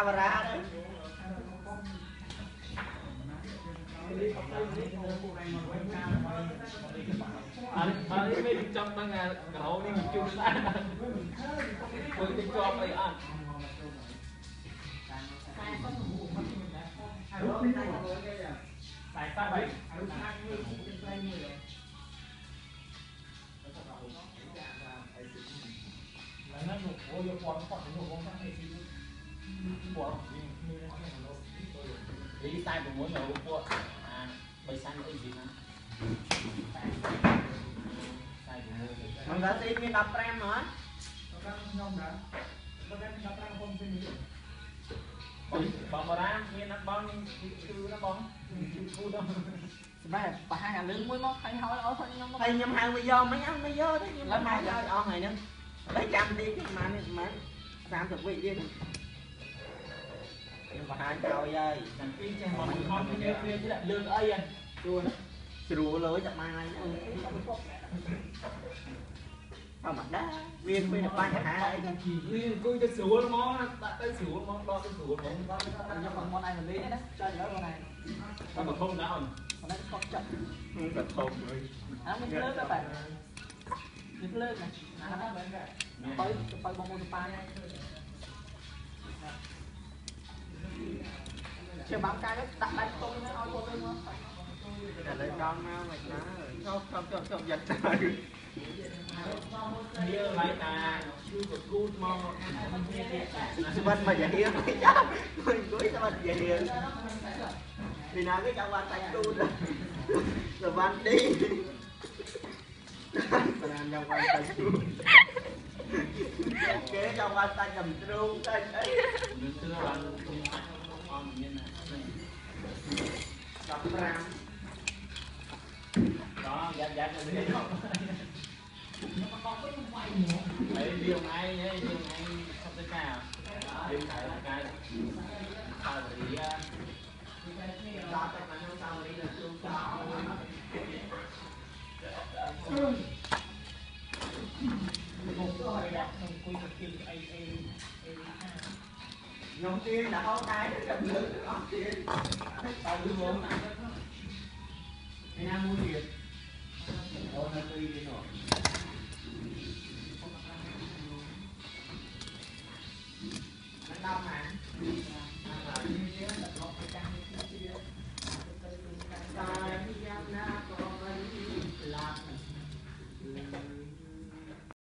camera đấy anh anh ấy mới đi trong tăng ngà cậu đi mình chung ta mới đi cho mày ăn Hãy subscribe cho kênh Ghiền Mì Gõ Để không bỏ lỡ những video hấp dẫn nó nổ vô quan quan nó nổ quan quan này ពួកវិញគ្នាអត់មានលោកលី46នៅពួកអាបីសាំងអីវិញណា46ខ្ញុំថាទីមាន15មកហ្នឹងខ្ញុំដែរមកតែ15ខ្ញុំទីនេះបងបរាមានណាបងជឿណាបងជឿគូដល់សម្រាប់បរហាអាលឹងមួយមកហើយហើយអស់ផងខ្ញុំហើយខ្ញុំហៅវាយកមិញអត់មិនយកទេខ្ញុំហៅយកអស់ហើយហ្នឹងតែចាំទីប្រហែលប្រហែល30វិនាទី បង្ហាញឲ្យហើយចាំពីចេះមកខំគ្នាគ្នា chứ lại lương អី anh ជួនស្រួលលើតែបានហើយធម្មតាវាមានបញ្ហាអីនេះគួយទៅស្រួលហ្មងដាក់ទៅស្រួលហ្មងដកទៅស្រួលហ្មងខ្ញុំបងមកឯងមកលេងណាចុចលើបងឯងតែបធំដែរអូនបងឯងស្កប់ចិត្តក៏ធំហើយអាមានភ្លើងដែរបែបមានភ្លើងណាអាហ្នឹងបែបទៅទៅបងមកទៅប៉ា ជាបាំកាយដាក់ដៃទុំនេះឲ្យគាត់វិញមកតែលើដល់មកមិនណាចុះចុះចុះចុះយ៉ាត់ទៅវាឡៃតាគឺក៏គូតមកគ្នាទៀតស្វិតមកយាហៀងចាំមិនគួយស្វិតយាហៀងពីណាគេចង់បានសាច់ទូតសវណ្ណឌីបានចង់បានសាច់ទូតគេចង់បានសាច់ដំទ្រូងសាច់អីនឹងទឿបាន គុំអមមានណា 15 đó dắt dắt nó đi đấy riêng ai ấy riêng ai không tới cả riêng cái cái sao thì ដល់តែបានសាវរីដ Nhông tiên là không cái đến cầm lưng nó tiên Tao đưa vô Anh ăn mua tiền. Đó là tùy đi rồi. Nó đông hả? Mà lại như thế là không phải căng